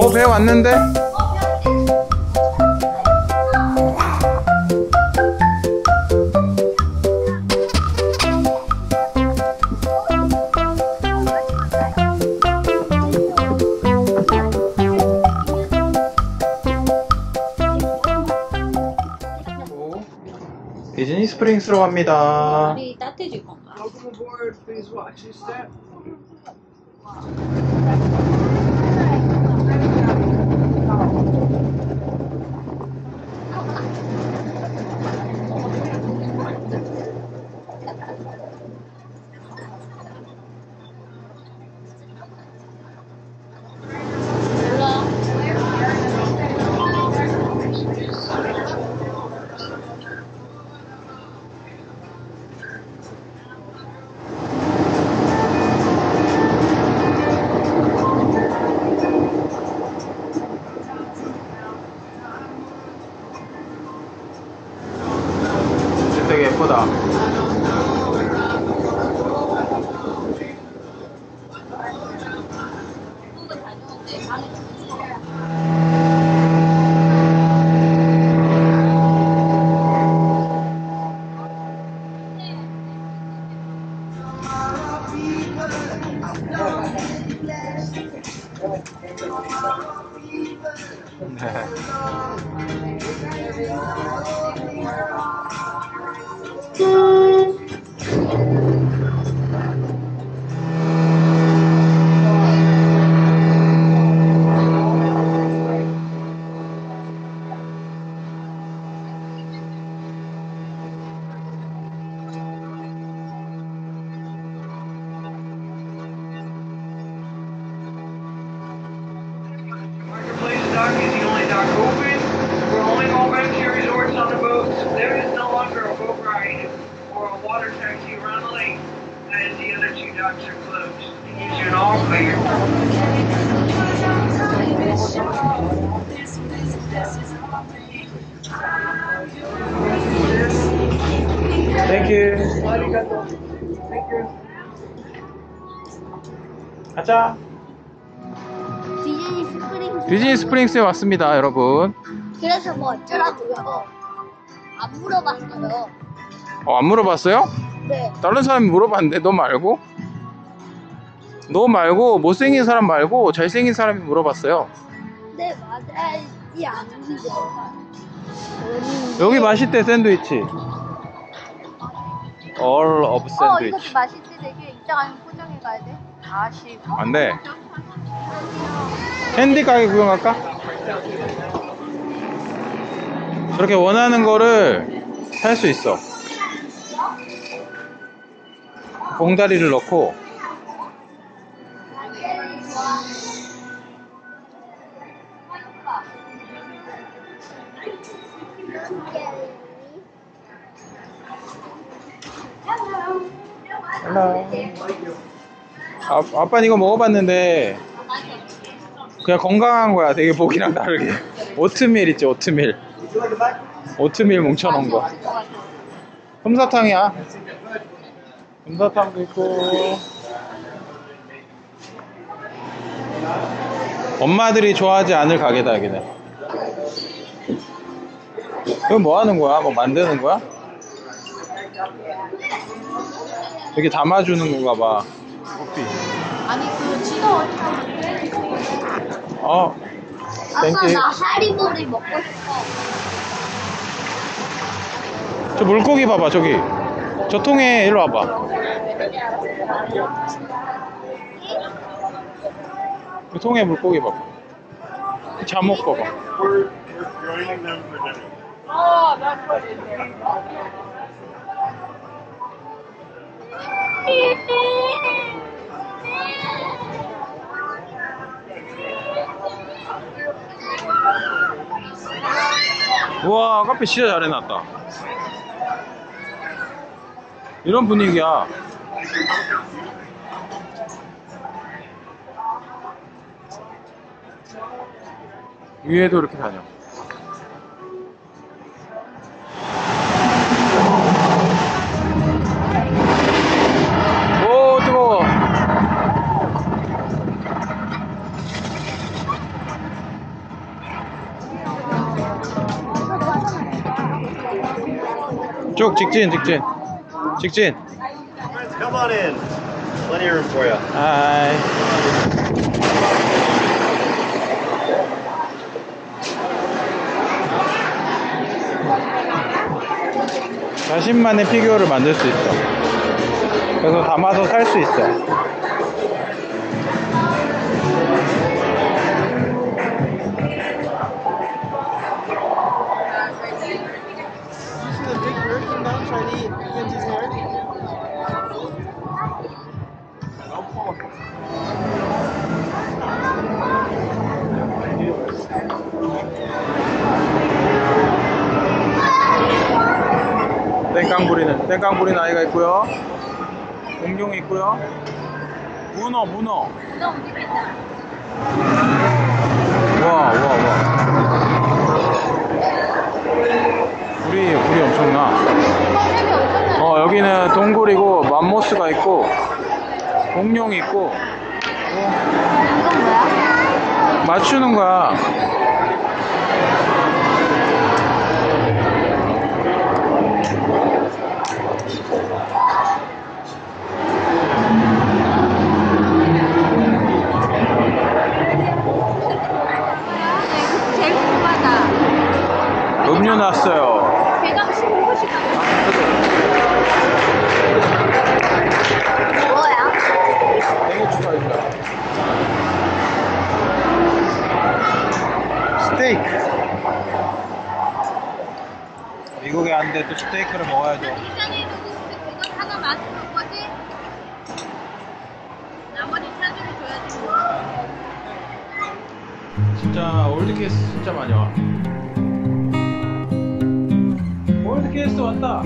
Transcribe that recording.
어, 배 왔는데? 디즈니 스프링스로 갑니다. 우리 따뜻해질 건가? 되게 to Thank you. 가자. 디즈니 스프링 디즈니 스프링스에 왔습니다, 여러분. 그래서 뭐 어쩌라고요? 안 물어봤어요. 어, 안 물어봤어요? 네. 다른 사람이 물어봤는데, 너 말고? 너 말고, 못생긴 사람 말고, 잘생긴 사람이 물어봤어요. 네 맞아야지 아닌데. 여기 맛있대, 샌드위치. All of 어 이것도 샌드위치. 맛있지 되게 이따가 포장해 가야 돼. 아쉬워. 안 돼. 캔디 가게 구경할까? 저렇게 원하는 거를 살 수 있어. 봉다리를 넣고 Hello. 아, 아빠는 이거 먹어봤는데 그냥 건강한 거야. 되게 보기랑 다르게. 오트밀 있지, 오트밀. 오트밀 뭉쳐놓은 거. 솜사탕이야. 솜사탕도 있고. 엄마들이 좋아하지 않을 가게다, 여기는. 이건 뭐 하는 거야? 뭐 만드는 거야? 여기 담아주는 건가 봐. 커피. 아니 그 지도 어디 가는데? 어, 아빠 thank you. 나 하리보 먹고 싶어. 저 물고기 봐봐, 저기. 저 통에 일로 와봐. 그 통에 물고기 봐봐. 그 잠옷 봐봐. We're, we're joining them for dinner. 어, that's what it is. 우와, 카페 진짜 잘 해놨다. 이런 분위기야. 위에도 이렇게 다녀. 어 직진 직진. 직진. Come on in. Plenty of room for you. 하이 자신만의 피규어를 만들 수 있어. 그래서 담아서 살 수 있어 땡깡 부리는 땡깡 부리는 아이가 있고요. 공룡이 있고요. 문어 문어. 문어 움직인다. 와와 와. 불이 불이 엄청나 여기는 동굴이고 맘모스가 있고 공룡이 있고? 맞추는 거야. 음료 났어요 왔는데 또 스테이크를 먹어야죠 이전에 그거 하나 맞는 거지? 나머지 차주를 줘야지. 진짜 올드캐스트 진짜 많이 와 올드캐스트 왔다